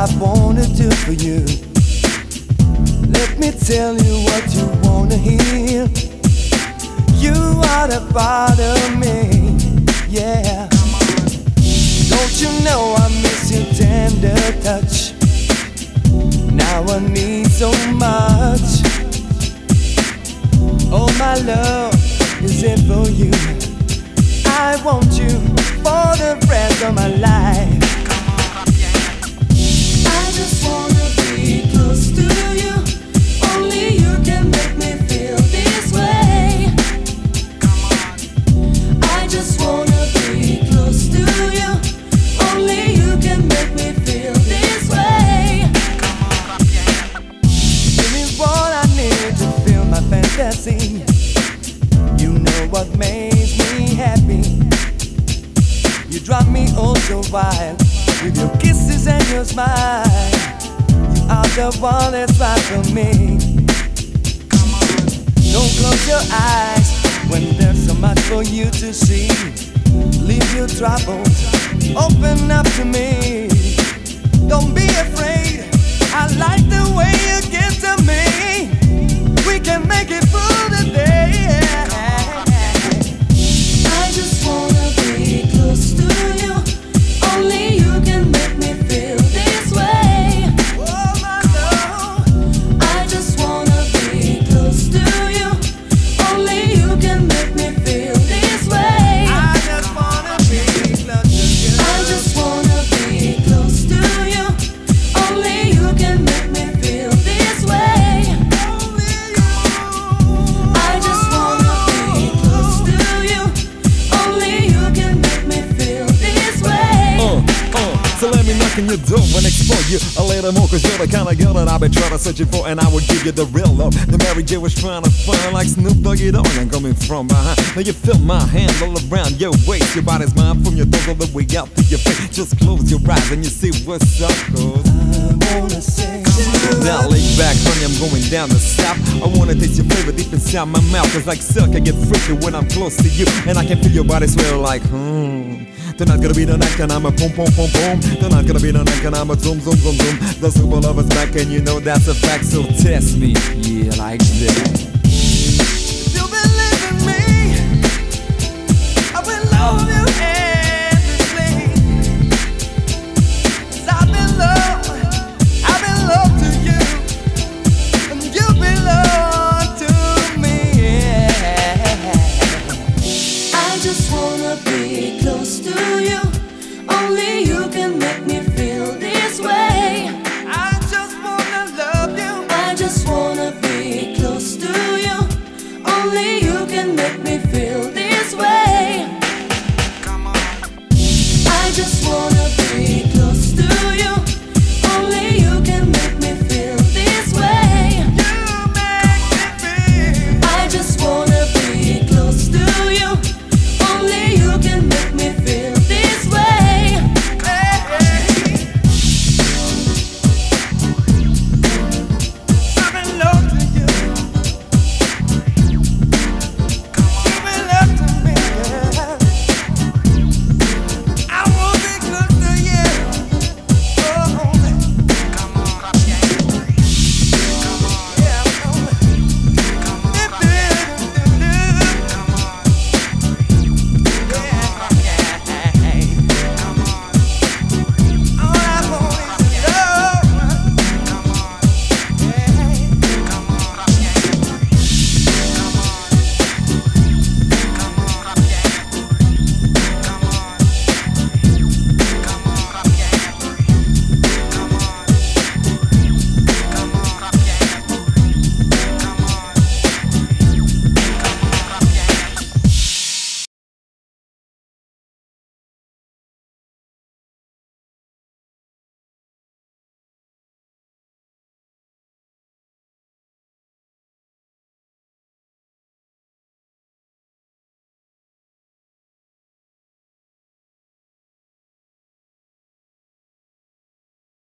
I wanna do for you. Let me tell you what you wanna hear. You are the part of me, yeah. Don't you know I miss your tender touch? Now I need so much. Oh, my love is it for you. I want you for the rest of my life. Drive me oh so wild with your kisses and your smile. You are the one that's right for me. Don't close your eyes when there's so much for you to see. Leave your troubles, open up to me. Don't be afraid. I like the way you get to me. So let me knock on your door and explore you. A little more Cause you're the kind of girl that I've been trying to search for And I will give you the real love The Mary J was trying to find. Like Snoop Dogg You I'm coming from behind. Now you feel my hand all around your waist. Your body's mine from your toes all the way out to your face. Just close your eyes and you see what's up cause I wanna now lay back, honey, I'm going down the south. I wanna taste your flavor deep inside my mouth Cause like silk, I get freaky when I'm close to you. And I can feel your body swell like, hmm Tonight's gonna be the night and I'm a boom, boom, boom, boom? Tonight's gonna be the night and I'm a zoom, zoom, zoom, zoom? The super lover's back and you know that's a fact So test me, yeah, like that this one.